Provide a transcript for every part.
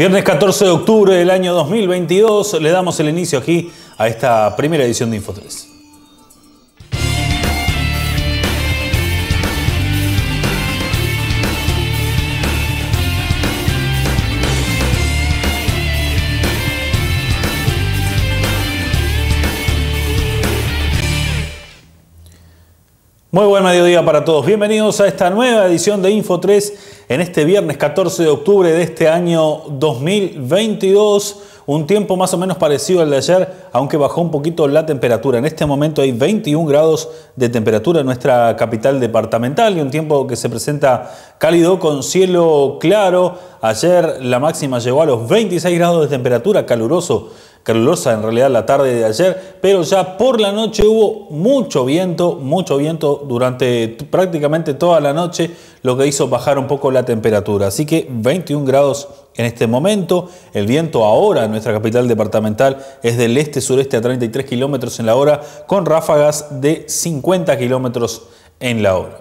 Viernes 14 de octubre del año 2022 le damos el inicio aquí a esta primera edición de Info3. Muy buen mediodía para todos. Bienvenidos a esta nueva edición de Info 3 en este viernes 14 de octubre de este año 2022. Un tiempo más o menos parecido al de ayer, aunque bajó un poquito la temperatura. En este momento hay 21 grados de temperatura en nuestra capital departamental y un tiempo que se presenta cálido con cielo claro. Ayer la máxima llegó a los 26 grados de temperatura, caluroso calurosa en realidad la tarde de ayer, pero ya por la noche hubo mucho viento, mucho viento durante prácticamente toda la noche, lo que hizo bajar un poco la temperatura. Así que 21 grados en este momento, el viento ahora en nuestra capital departamental es del este-sureste a 33 kilómetros en la hora, con ráfagas de 50 kilómetros en la hora.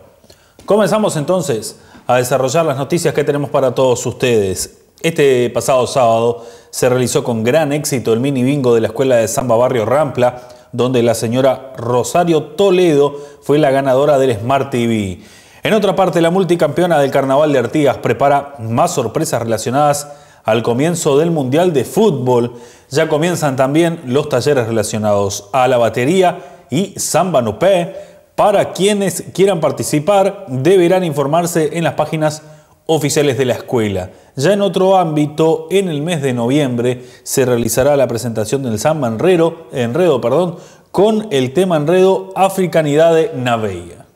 Comenzamos entonces a desarrollar las noticias que tenemos para todos ustedes. Este pasado sábado se realizó con gran éxito el mini bingo de la Escuela de Samba Barrio Rampla, donde la señora Rosario Toledo fue la ganadora del Smart TV. En otra parte, la multicampeona del Carnaval de Artigas prepara más sorpresas relacionadas al comienzo del Mundial de Fútbol. Ya comienzan también los talleres relacionados a la batería y samba nupé. Para quienes quieran participar, deberán informarse en las páginas oficiales de la escuela. Ya en otro ámbito, en el mes de noviembre se realizará la presentación del Samba Enredo, enredo perdón, con el tema Enredo Africanidad Naveia.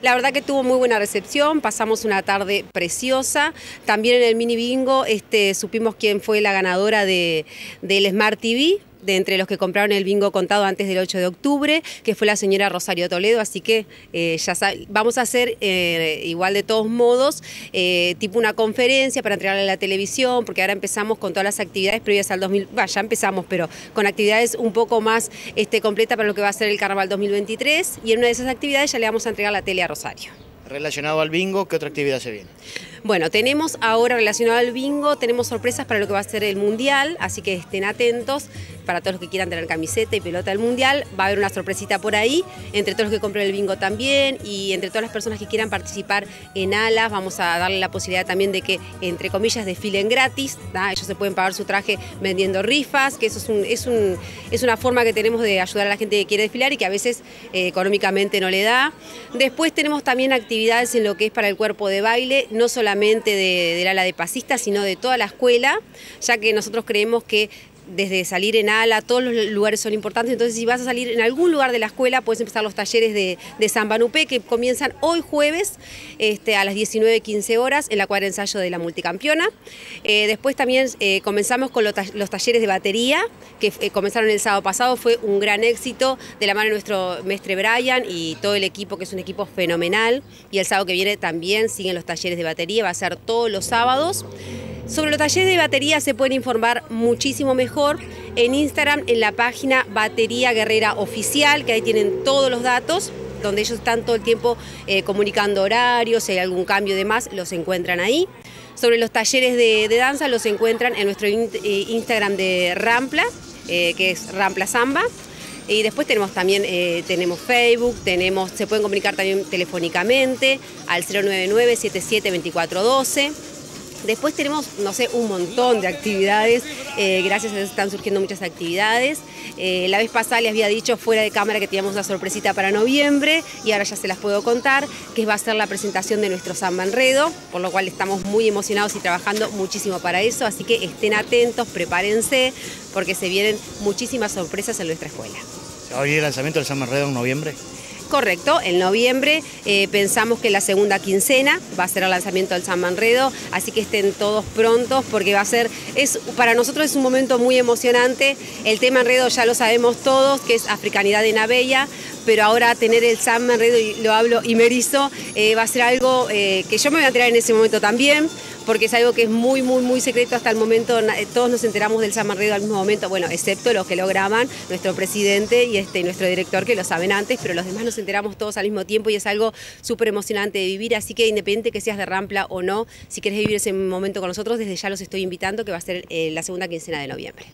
La verdad que tuvo muy buena recepción, pasamos una tarde preciosa. También en el mini bingo este, supimos quién fue la ganadora de, del Smart TV, de entre los que compraron el bingo contado antes del 8 de octubre, que fue la señora Rosario Toledo, así que eh, ya vamos a hacer eh, igual de todos modos, eh, tipo una conferencia para entregarle a la televisión, porque ahora empezamos con todas las actividades previas al 2000, ya empezamos, pero con actividades un poco más este, completas para lo que va a ser el Carnaval 2023, y en una de esas actividades ya le vamos a entregar la tele a Rosario. Relacionado al bingo, ¿qué otra actividad se viene? Bueno, tenemos ahora relacionado al bingo, tenemos sorpresas para lo que va a ser el Mundial, así que estén atentos para todos los que quieran tener camiseta y pelota del Mundial. Va a haber una sorpresita por ahí, entre todos los que compren el bingo también y entre todas las personas que quieran participar en alas, vamos a darle la posibilidad también de que, entre comillas, desfilen gratis. Ellos se pueden pagar su traje vendiendo rifas, que eso es, una forma que tenemos de ayudar a la gente que quiere desfilar y que a veces eh, económicamente no le da. Después tenemos también actividades en lo que es para el cuerpo de baile, no solamente del ala de pasistas, sino de toda la escuela, ya que nosotros creemos que desde salir en ala, todos los lugares son importantes, entonces si vas a salir en algún lugar de la escuela puedes empezar los talleres de, de Samba Nupé que comienzan hoy jueves este, a las 19.15 horas en la cuadra de ensayo de la multicampeona. Eh, después también eh, comenzamos con los, talleres de batería que eh, comenzaron el sábado pasado, fue un gran éxito de la mano de nuestro mestre Brian y todo el equipo que es un equipo fenomenal y el sábado que viene también siguen los talleres de batería, va a ser todos los sábados. Sobre los talleres de batería se pueden informar muchísimo mejor en Instagram, en la página Batería Guerrera Oficial, que ahí tienen todos los datos, donde ellos están todo el tiempo eh, comunicando horarios, si hay algún cambio de más, los encuentran ahí. Sobre los talleres de, danza los encuentran en nuestro eh, Instagram de Rampla, eh, que es Rampla Samba. Y después tenemos también tenemos Facebook, tenemos, se pueden comunicar también telefónicamente al 099 77 2412 Después tenemos, no sé, un montón de actividades, eh, gracias a eso están surgiendo muchas actividades. Eh, la vez pasada les había dicho fuera de cámara que teníamos una sorpresita para noviembre y ahora ya se las puedo contar, que va a ser la presentación de nuestro Samba Enredo, por lo cual estamos muy emocionados y trabajando muchísimo para eso, así que estén atentos, prepárense, porque se vienen muchísimas sorpresas en nuestra escuela. ¿Se va a abrir el lanzamiento del Samba Enredo en noviembre? Correcto, en noviembre eh, pensamos que la segunda quincena va a ser el lanzamiento del San Manredo, así que estén todos prontos porque va a ser, es, para nosotros es un momento muy emocionante. El tema Enredo ya lo sabemos todos, que es Africanidad de Navella, pero ahora tener el San Enredo, y lo hablo y me eh, va a ser algo eh, que yo me voy a enterar en ese momento también, porque es algo que es muy, muy, muy secreto hasta el momento. Todos nos enteramos del San Manredo al mismo momento, bueno, excepto los que lo graban, nuestro presidente y este, nuestro director que lo saben antes, pero los demás nos enteramos todos al mismo tiempo y es algo súper emocionante de vivir, así que independiente que seas de Rampla o no, si quieres vivir ese momento con nosotros, desde ya los estoy invitando, que va a ser eh, la segunda quincena de noviembre.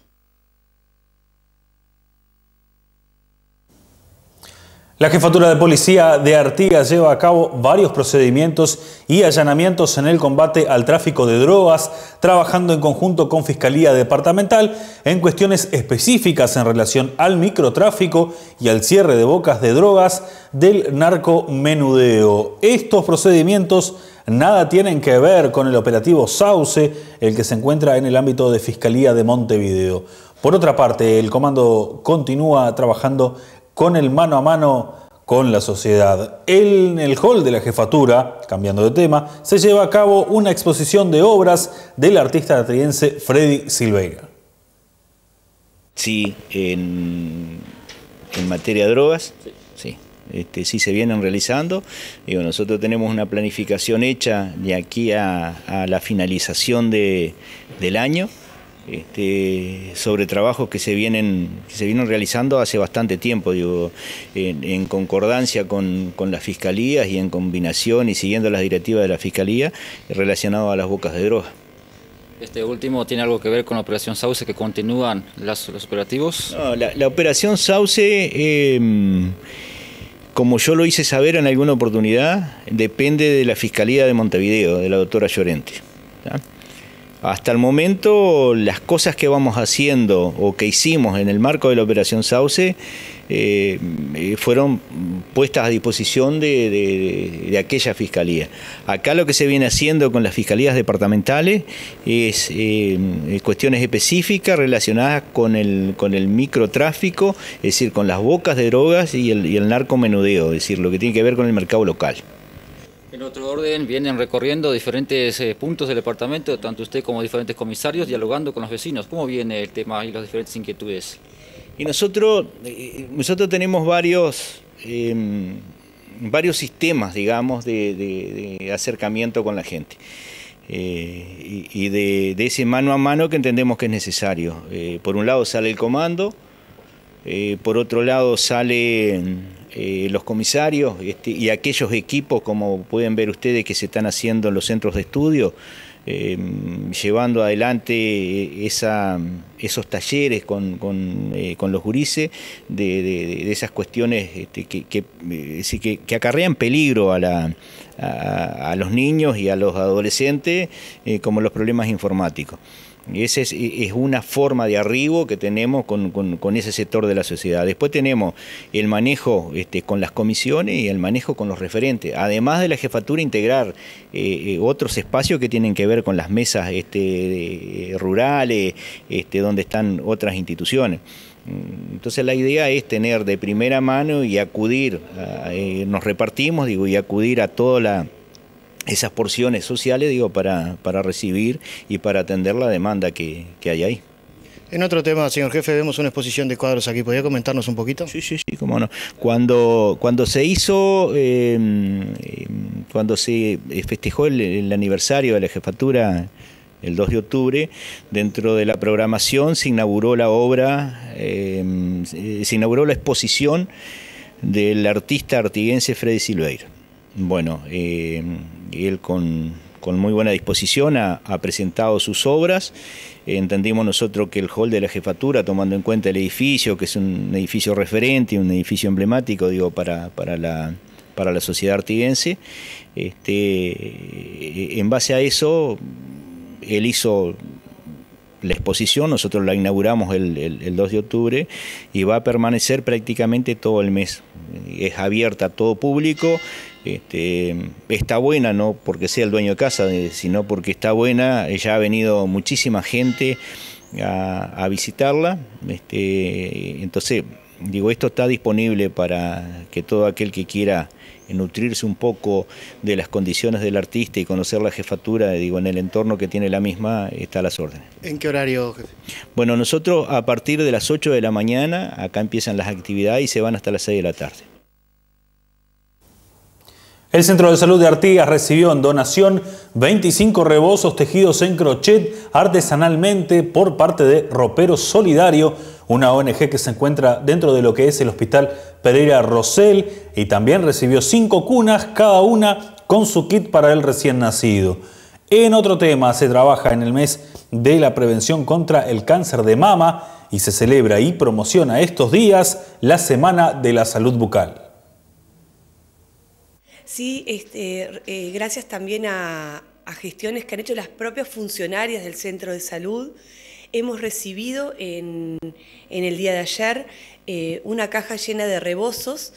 La Jefatura de Policía de Artigas lleva a cabo varios procedimientos y allanamientos en el combate al tráfico de drogas, trabajando en conjunto con Fiscalía Departamental en cuestiones específicas en relación al microtráfico y al cierre de bocas de drogas del narcomenudeo. Estos procedimientos nada tienen que ver con el operativo Sauce, el que se encuentra en el ámbito de Fiscalía de Montevideo. Por otra parte, el comando continúa trabajando con el mano a mano con la sociedad. En el hall de la jefatura, cambiando de tema, se lleva a cabo una exposición de obras del artista atriense Freddy Silveira. Sí, en, materia de drogas, sí. Este, sí se vienen realizando. Digo, nosotros tenemos una planificación hecha de aquí a, la finalización de, del año este, sobre trabajos que se vienen que se vienen realizando hace bastante tiempo, digo, en, concordancia con, las fiscalías y en combinación y siguiendo las directivas de la fiscalía relacionado a las bocas de droga. Este último tiene algo que ver con la operación Sauce que continúan los operativos. la, operación Sauce, em, como yo lo hice saber en alguna oportunidad, depende de la Fiscalía de Montevideo, de la doctora Llorente. Hasta el momento, las cosas que vamos haciendo o que hicimos en el marco de la Operación Sauce eh, eh, fueron puestas a disposición de, aquella fiscalía. Acá lo que se viene haciendo con las fiscalías departamentales es eh, cuestiones específicas relacionadas con el, microtráfico, es decir, con las bocas de drogas y el, y el narcomenudeo, es decir, lo que tiene que ver con el mercado local. En otro orden, vienen recorriendo diferentes eh, puntos del departamento, tanto usted como diferentes comisarios, dialogando con los vecinos. ¿Cómo viene el tema y las diferentes inquietudes? Y nosotros, eh, nosotros tenemos varios, em, varios sistemas, digamos, de, acercamiento con la gente. Eh, y, de, ese mano a mano que entendemos que es necesario. por un lado sale el comando, por otro lado sale eh, los comisarios este, y aquellos equipos, como pueden ver ustedes, que se están haciendo en los centros de estudio, eh, llevando adelante eh, esos talleres con, los gurises de, esas cuestiones este, que, acarrean peligro a, los niños y a los adolescentes, como los problemas informáticos. Esa es, una forma de arribo que tenemos con, ese sector de la sociedad. Después tenemos el manejo este, con las comisiones y el manejo con los referentes. Además de la jefatura, integrar eh, eh, otros espacios que tienen que ver con las mesas este, rurales, este, donde están otras instituciones. Mm, entonces la idea es tener de primera mano y acudir, eh, nos repartimos, digo, y acudir a toda la esas porciones sociales, digo, para, para recibir y para atender la demanda que, hay ahí. En otro tema, señor jefe, vemos una exposición de cuadros aquí. ¿Podría comentarnos un poquito? Sí, sí, sí, cómo no. Cuando, cuando se hizo, em, em, cuando se festejó el, aniversario de la jefatura el 2 de octubre, dentro de la programación se inauguró la obra, em, se inauguró la exposición del artista artiguense Freddy Silveira. Bueno, eh, él con, muy buena disposición ha, presentado sus obras. entendimos nosotros que el hall de la jefatura, tomando en cuenta el edificio, que es un edificio referente, un edificio emblemático, digo, para, para, la, para la sociedad artiguense, este, en base a eso, él hizo la exposición, nosotros la inauguramos el, el, 2 de octubre y va a permanecer prácticamente todo el mes. Es abierta a todo público este, está buena no porque sea el dueño de casa, eh, sino porque está buena, ya ha venido muchísima gente a, visitarla, este, entonces digo, esto está disponible para que todo aquel que quiera nutrirse un poco de las condiciones del artista y conocer la jefatura, digo, en el entorno que tiene la misma, está a las órdenes. ¿En qué horario, jefe? Bueno, nosotros a partir de las 8 de la mañana, acá empiezan las actividades y se van hasta las 6 de la tarde. El Centro de Salud de Artigas recibió en donación 25 rebozos tejidos en crochet artesanalmente por parte de Ropero Solidario, una ONG que se encuentra dentro de lo que es el Hospital Pereira Rosell y también recibió cinco cunas, cada una con su kit para el recién nacido. En otro tema, se trabaja en el mes de la prevención contra el cáncer de mama y se celebra y promociona estos días la Semana de la Salud Bucal. Sí, este, eh, gracias también a, gestiones que han hecho las propias funcionarias del centro de salud. Hemos recibido en, el día de ayer eh, una caja llena de rebozos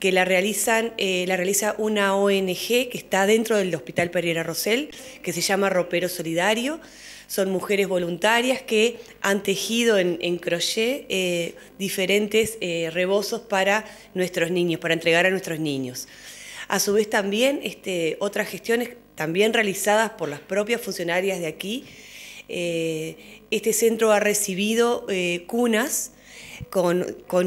que la, eh, realiza una ONG que está dentro del Hospital Pereira Rosell, que se llama Ropero Solidario. Son mujeres voluntarias que han tejido en, crochet diferentes rebozos para nuestros niños, para entregar a nuestros niños. A su vez también este, otras gestiones también realizadas por las propias funcionarias de aquí. Eh, este centro ha recibido eh, cunas con,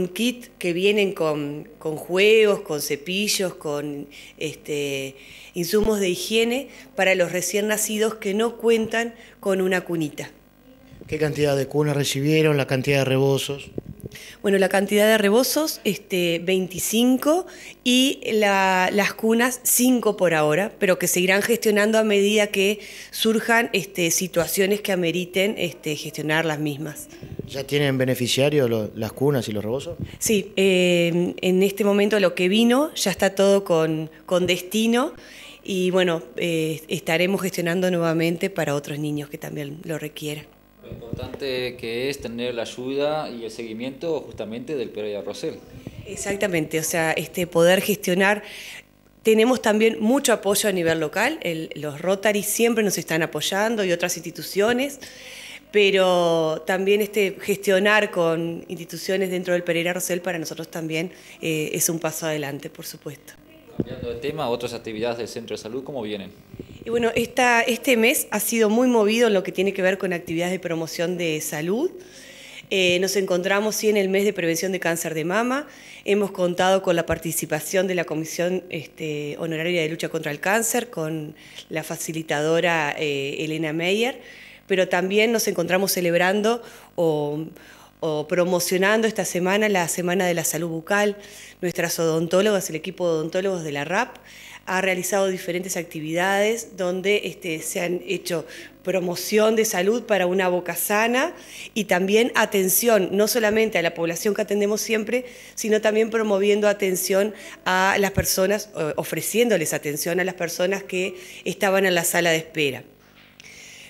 kit que vienen con, juegos, con cepillos, con este, insumos de higiene para los recién nacidos que no cuentan con una cunita. ¿Qué cantidad de cunas recibieron? ¿La cantidad de rebozos? Bueno, la cantidad de rebozos, este, 25 y las cunas 5 por ahora, pero que seguirán gestionando a medida que surjan este, situaciones que ameriten este, gestionar las mismas. ¿Ya tienen beneficiario las cunas y los rebozos? Sí, eh, en este momento lo que vino ya está todo con, con destino y bueno, eh, estaremos gestionando nuevamente para otros niños que también lo requieran. Lo importante que es tener la ayuda y el seguimiento justamente del Pereira Rosell. Exactamente, o sea, este poder gestionar tenemos también mucho apoyo a nivel local, los Rotary siempre nos están apoyando y otras instituciones, pero también este, gestionar con instituciones dentro del Pereira Rosell para nosotros también eh, es un paso adelante, por supuesto. Cambiando de tema, otras actividades del Centro de Salud, ¿cómo vienen? Y bueno, este mes ha sido muy movido en lo que tiene que ver con actividades de promoción de salud. Eh, nos encontramos sí en el mes de prevención de cáncer de mama. Hemos contado con la participación de la Comisión este, Honoraria de Lucha contra el Cáncer, con la facilitadora eh, Elena Meyer, pero también nos encontramos celebrando o, o promocionando esta semana la Semana de la Salud Bucal. Nuestras odontólogas, el equipo de odontólogos de la RAP, ha realizado diferentes actividades donde este, se han hecho promoción de salud para una boca sana y también atención, no solamente a la población que atendemos siempre, sino también promoviendo atención a las personas, ofreciéndoles atención a las personas que estaban en la sala de espera.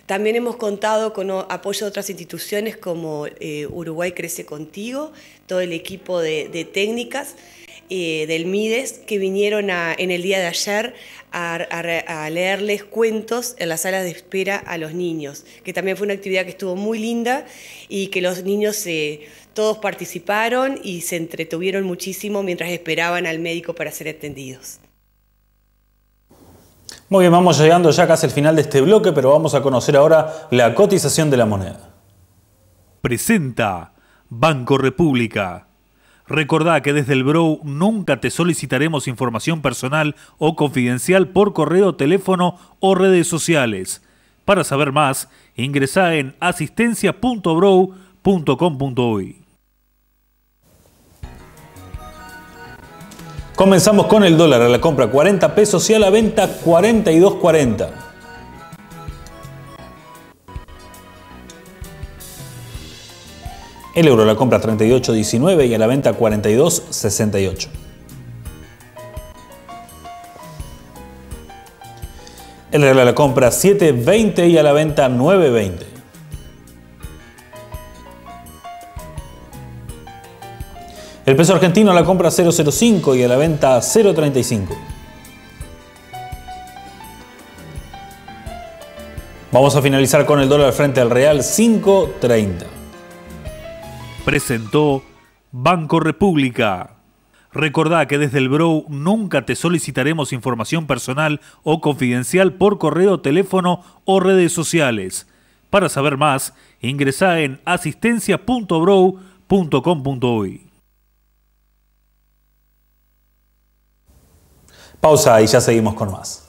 También hemos contado con apoyo de otras instituciones como eh, Uruguay Crece Contigo, todo el equipo de técnicas eh, del MIDES que vinieron en el día de ayer a, leerles cuentos en las salas de espera a los niños, que también fue una actividad que estuvo muy linda y que los niños eh, todos participaron y se entretuvieron muchísimo mientras esperaban al médico para ser atendidos. Muy bien, vamos llegando ya casi al final de este bloque, pero vamos a conocer ahora la cotización de la moneda. Presenta Banco República. Recordá que desde el Brow nunca te solicitaremos información personal o confidencial por correo, teléfono o redes sociales. Para saber más, ingresa en asistencia.brow.com.uy. Comenzamos con el dólar a la compra 40 pesos y a la venta 42.40. El euro a la compra 38.19 y a la venta 42.68. El real a la compra 7.20 y a la venta 9.20. El peso argentino a la compra 0.05 y a la venta 0.35. Vamos a finalizar con el dólar frente al real 5.30 presentó Banco República. Recordá que desde el Brow nunca te solicitaremos información personal o confidencial por correo, teléfono o redes sociales. Para saber más, ingresa en asistencia.brow.com.uy. Pausa y ya seguimos con más.